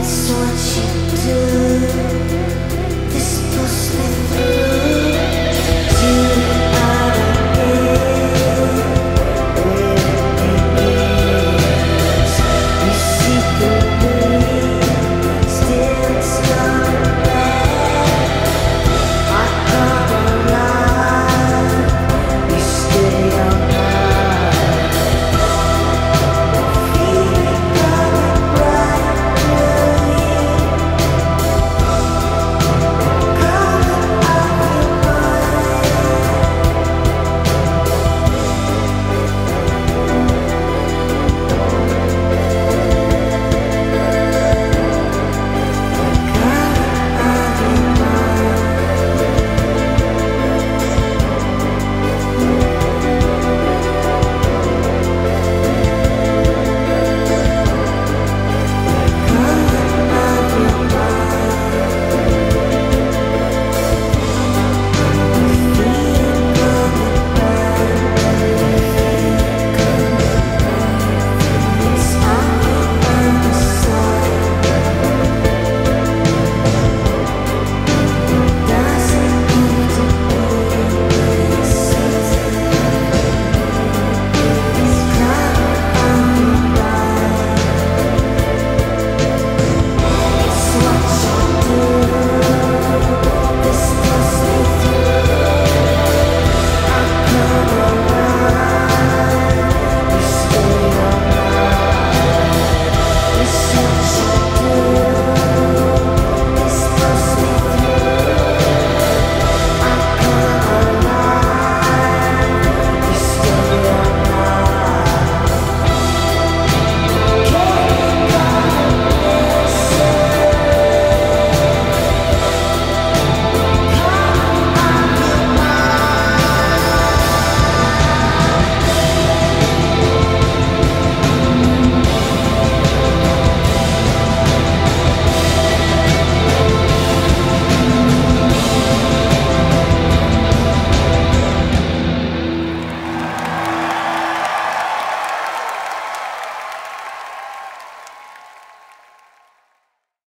It's what you do. This me through.